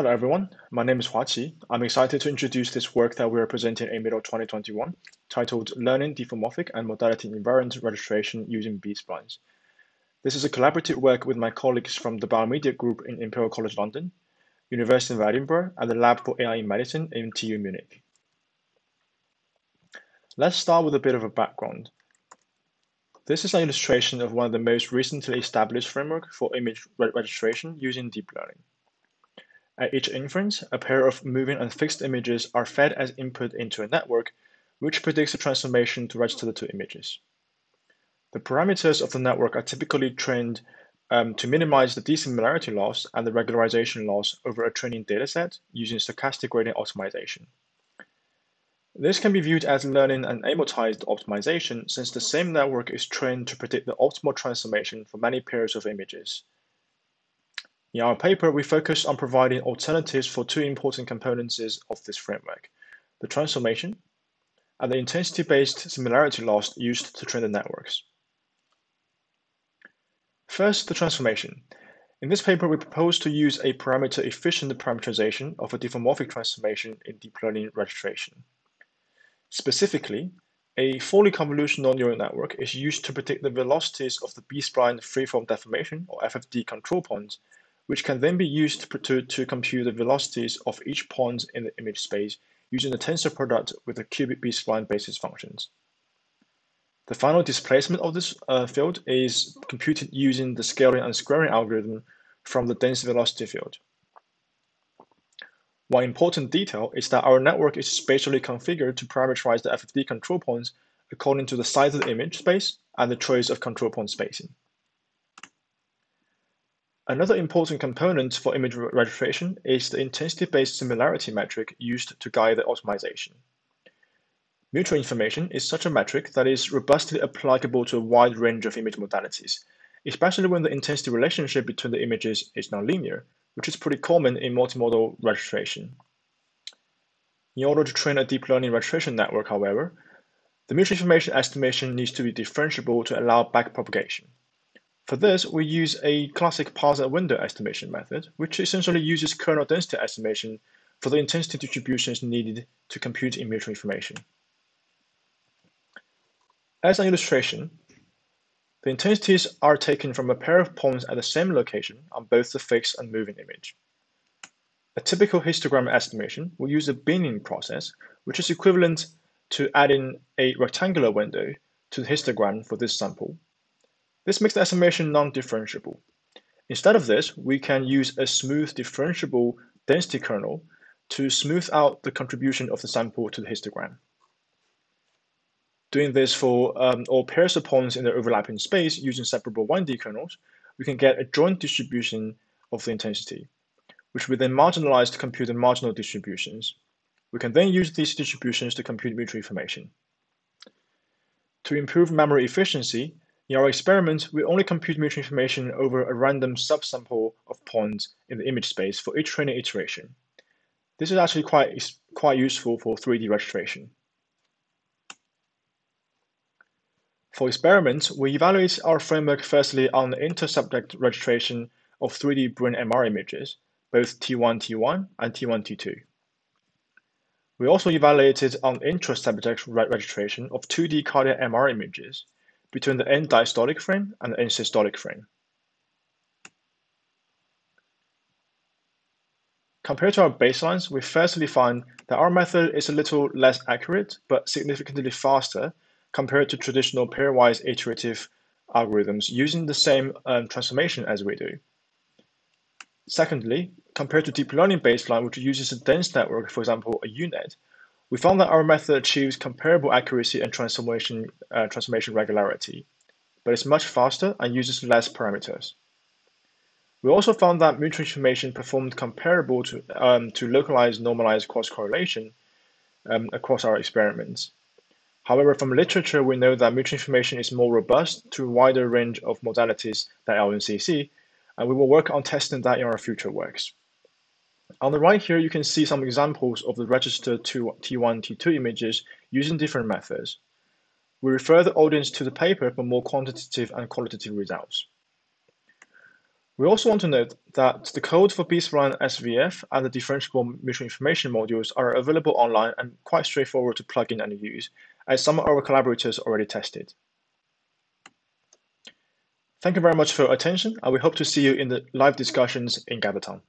Hello everyone, my name is Huaqi. I'm excited to introduce this work that we are presenting in MIDL 2021, titled Learning Diffeomorphic and Modality Invariant Registration Using B-Splines. This is a collaborative work with my colleagues from the Biomedia Group in Imperial College London, University of Edinburgh, and the Lab for AI in Medicine in TU Munich. Let's start with a bit of a background. This is an illustration of one of the most recently established framework for image re registration using deep learning. At each inference, a pair of moving and fixed images are fed as input into a network, which predicts the transformation to register the two images. The parameters of the network are typically trained um, to minimize the dissimilarity loss and the regularization loss over a training dataset using stochastic gradient optimization. This can be viewed as learning an amortized optimization since the same network is trained to predict the optimal transformation for many pairs of images. In our paper, we focus on providing alternatives for two important components of this framework, the transformation and the intensity-based similarity loss used to train the networks. First, the transformation. In this paper, we propose to use a parameter-efficient parameterization of a diffeomorphic transformation in deep learning registration. Specifically, a fully convolutional neural network is used to predict the velocities of the B-spline freeform deformation, or FFD control points, which can then be used to, to compute the velocities of each point in the image space using the tensor product with the cubic B-spline basis functions. The final displacement of this uh, field is computed using the scaling and squaring algorithm from the dense velocity field. One important detail is that our network is spatially configured to parameterize the FFD control points according to the size of the image space and the choice of control point spacing. Another important component for image registration is the intensity-based similarity metric used to guide the optimization. Mutual information is such a metric that is robustly applicable to a wide range of image modalities, especially when the intensity relationship between the images is nonlinear, which is pretty common in multimodal registration. In order to train a deep learning registration network, however, the mutual information estimation needs to be differentiable to allow backpropagation. For this, we use a classic Parzen window estimation method, which essentially uses kernel density estimation for the intensity distributions needed to compute in mutual information. As an illustration, the intensities are taken from a pair of points at the same location on both the fixed and moving image. A typical histogram estimation will use a binning process, which is equivalent to adding a rectangular window to the histogram for this sample this makes the estimation non-differentiable. Instead of this, we can use a smooth differentiable density kernel to smooth out the contribution of the sample to the histogram. Doing this for um, all pairs of points in the overlapping space using separable 1D kernels, we can get a joint distribution of the intensity, which we then marginalize to compute the marginal distributions. We can then use these distributions to compute mutual information. To improve memory efficiency, in our experiment, we only compute mutual information over a random subsample of points in the image space for each training iteration. This is actually quite, quite useful for 3D registration. For experiments, we evaluate our framework firstly on the inter-subject registration of 3D brain MR images, both T1-T1 and T1-T2. We also evaluated on intra-subject registration of 2D cardiac MR images, between the end diastolic frame and the end systolic frame. Compared to our baselines, we firstly find that our method is a little less accurate, but significantly faster compared to traditional pairwise iterative algorithms using the same um, transformation as we do. Secondly, compared to deep learning baseline, which uses a dense network, for example, a UNet, we found that our method achieves comparable accuracy and transformation, uh, transformation regularity, but it's much faster and uses less parameters. We also found that mutual information performed comparable to, um, to localized normalized cross correlation um, across our experiments. However, from literature, we know that mutual information is more robust to a wider range of modalities than LNCC, and we will work on testing that in our future works. On the right here, you can see some examples of the registered T1, T2 images using different methods. We refer the audience to the paper for more quantitative and qualitative results. We also want to note that the code for B-spline SVF and the differentiable mutual information modules are available online and quite straightforward to plug in and use, as some of our collaborators already tested. Thank you very much for your attention, and we hope to see you in the live discussions in GatherTown.